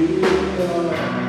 You.